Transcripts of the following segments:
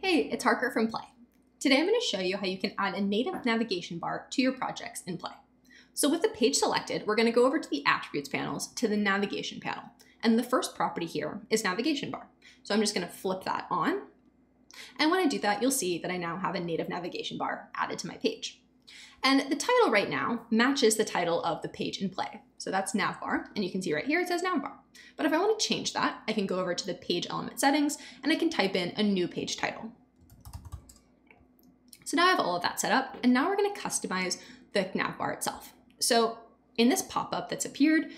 Hey, it's Harker from Play. Today I'm going to show you how you can add a native navigation bar to your projects in Play. So with the page selected, we're going to go over to the attributes panels to the navigation panel. And the first property here is navigation bar. So I'm just going to flip that on. And when I do that, you'll see that I now have a native navigation bar added to my page. And the title right now matches the title of the page in play. So that's navbar, and you can see right here it says navbar. But if I want to change that, I can go over to the page element settings and I can type in a new page title. So now I have all of that set up, and now we're going to customize the navbar itself. So in this pop-up that's appeared,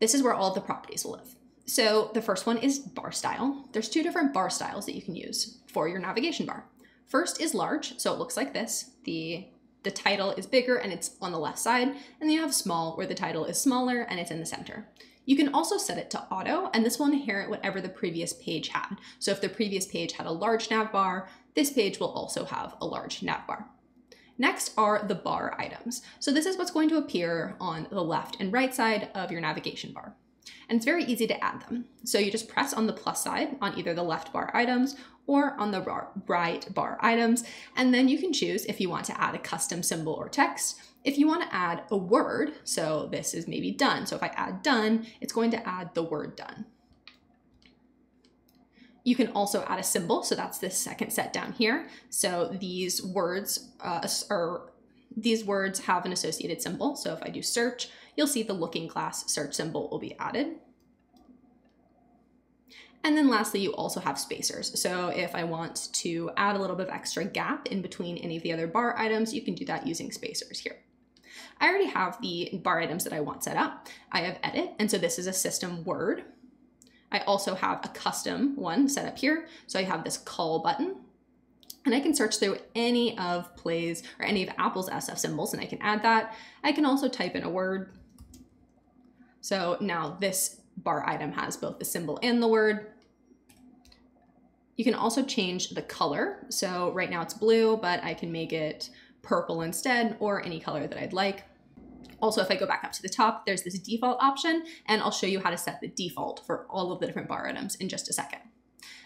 this is where all the properties will live. So the first one is bar style. There's two different bar styles that you can use for your navigation bar. First is large, so it looks like this. The the title is bigger and it's on the left side, and then you have small where the title is smaller and it's in the center. You can also set it to auto, and this will inherit whatever the previous page had. So if the previous page had a large nav bar, this page will also have a large nav bar. Next are the bar items. So this is what's going to appear on the left and right side of your navigation bar. And it's very easy to add them. So you just press on the plus side on either the left bar items or on the right bar items. And then you can choose if you want to add a custom symbol or text. If you want to add a word, so this is maybe done. So if I add done, it's going to add the word done. You can also add a symbol. So that's this second set down here. So these words uh, are these words have an associated symbol. So if I do search, you'll see the looking glass search symbol will be added. And then lastly, you also have spacers. So if I want to add a little bit of extra gap in between any of the other bar items, you can do that using spacers here. I already have the bar items that I want set up. I have edit, and so this is a system word. I also have a custom one set up here. So I have this call button and I can search through any of plays or any of Apple's SF symbols and I can add that. I can also type in a word. So now this bar item has both the symbol and the word. You can also change the color. So right now it's blue, but I can make it purple instead or any color that I'd like. Also, if I go back up to the top, there's this default option, and I'll show you how to set the default for all of the different bar items in just a second.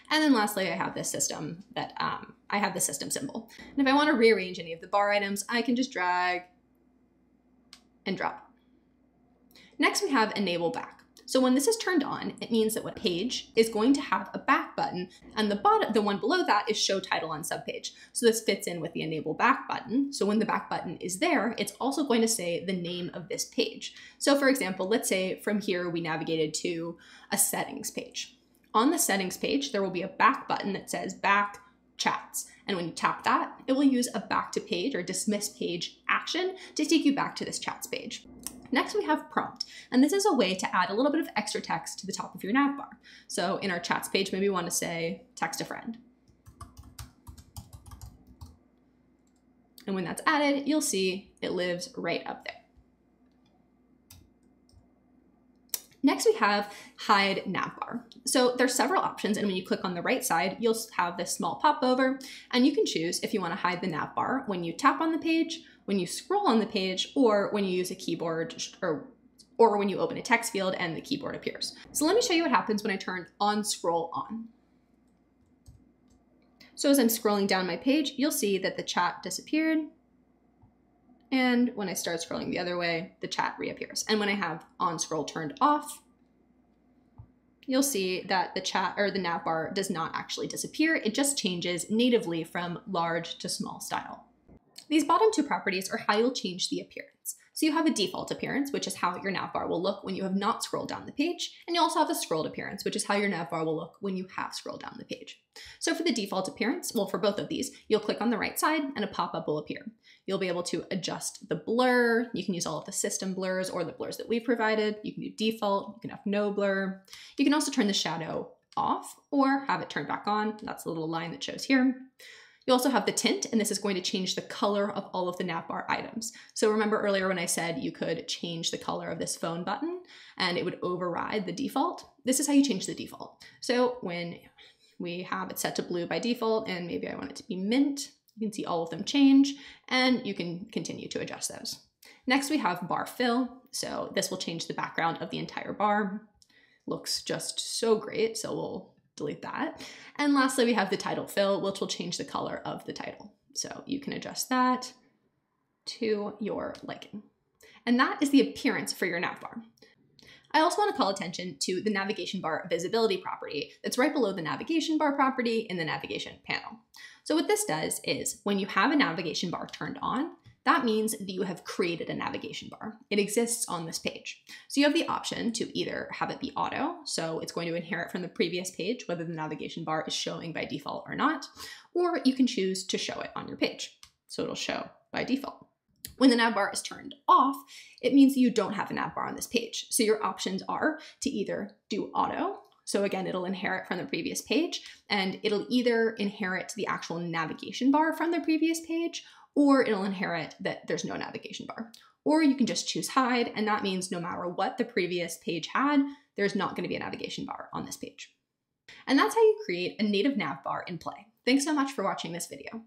And then lastly, I have this system that um, I have the system symbol. And if I want to rearrange any of the bar items, I can just drag and drop. Next, we have enable back. So when this is turned on, it means that what page is going to have a back button and the bottom, the one below that is show title on subpage. So this fits in with the enable back button. So when the back button is there, it's also going to say the name of this page. So for example, let's say from here we navigated to a settings page. On the settings page, there will be a back button that says back chats. And when you tap that, it will use a back to page or dismiss page action to take you back to this chats page. Next, we have prompt, and this is a way to add a little bit of extra text to the top of your nav bar. So in our chats page, maybe we want to say text a friend. And when that's added, you'll see it lives right up there. Next, we have hide navbar. So there's several options, and when you click on the right side, you'll have this small popover, and you can choose if you want to hide the navbar when you tap on the page, when you scroll on the page, or when you use a keyboard or or when you open a text field and the keyboard appears. So let me show you what happens when I turn on scroll on. So as I'm scrolling down my page, you'll see that the chat disappeared. And when I start scrolling the other way, the chat reappears. And when I have on scroll turned off, you'll see that the chat or the nav bar does not actually disappear. It just changes natively from large to small style. These bottom two properties are how you'll change the appearance. So you have a default appearance, which is how your navbar will look when you have not scrolled down the page, and you also have a scrolled appearance, which is how your navbar will look when you have scrolled down the page. So for the default appearance, well, for both of these, you'll click on the right side and a pop-up will appear. You'll be able to adjust the blur. You can use all of the system blurs or the blurs that we've provided. You can do default, you can have no blur. You can also turn the shadow off or have it turned back on. That's the little line that shows here. You also have the tint, and this is going to change the color of all of the navbar items. So remember earlier when I said you could change the color of this phone button and it would override the default? This is how you change the default. So when we have it set to blue by default and maybe I want it to be mint, you can see all of them change and you can continue to adjust those. Next we have bar fill. So this will change the background of the entire bar. Looks just so great. So we'll delete that. And lastly, we have the title fill, which will change the color of the title. So you can adjust that to your liking. And that is the appearance for your nav bar. I also want to call attention to the navigation bar visibility property that's right below the navigation bar property in the navigation panel. So what this does is when you have a navigation bar turned on, that means that you have created a navigation bar. It exists on this page. So you have the option to either have it be auto, so it's going to inherit from the previous page whether the navigation bar is showing by default or not, or you can choose to show it on your page. So it'll show by default. When the nav bar is turned off, it means you don't have a nav bar on this page. So your options are to either do auto, so again, it'll inherit from the previous page, and it'll either inherit the actual navigation bar from the previous page, or it'll inherit that there's no navigation bar. Or you can just choose hide, and that means no matter what the previous page had, there's not going to be a navigation bar on this page. And that's how you create a native nav bar in Play. Thanks so much for watching this video.